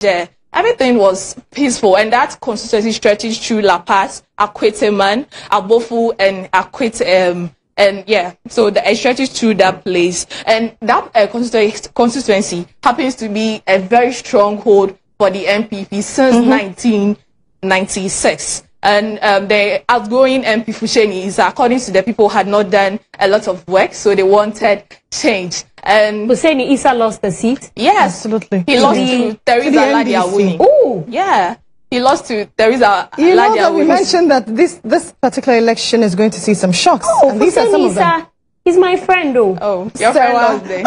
there, everything was peaceful, and that constituency stretches through La Paz, Akweteman, Abofu, and Akwete. Um, and yeah, so the, it stretches through that place, and that uh, constituency, happens to be a very stronghold for the NPP since 1996. And um, the outgoing MP Fuseini is, according to the people, had not done a lot of work, so they wanted change. And Hussein Isa lost the seat. yes, Absolutely. he lost To to Teresa the Ladi NDC. Oh, Yeah, he lost to Teresa You know that we mentioned that this this particular election is going to see some shocks, oh and these are Hussein some of them. Isa, he's my friend though. Oh, your friend Sarah. lost there.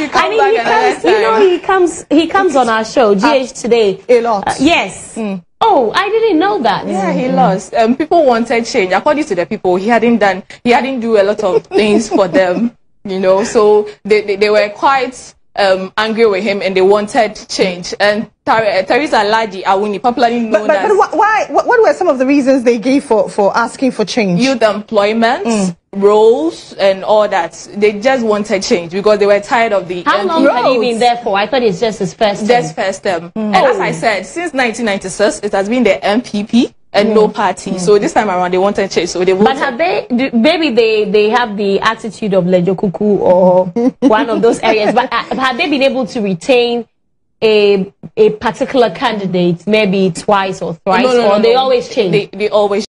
you come I mean, back he comes, you know, he comes, he comes on our show, GH Today. A lot. Uh, yes. Oh, I didn't know that. Yeah, he lost. Um, people wanted change. According to the people, he hadn't done, he hadn't do a lot of things for them, you know. So they, they, they were quite um, angry with him and they wanted change. And Tar- uh, Teresa Ladi Awuni, popularly known But, but, as but wh- why? What, what were some of the reasons they gave for, for asking for change? youth employment, roles, and all that. They just wanted change because they were tired of the How long had he been there for? I thought it's just his first term. That's first term. Hmm. And as oh. I said, since 1996, it has been the NPP and hmm. no party. Hmm. So this time around, they wanted change. So they voted. But have they, do, maybe they, they have the attitude of Lejo Kuku or one of those areas, but uh, have they been able to retain a, a particular candidate maybe twice or thrice, No, no, or no, they always change? They, they always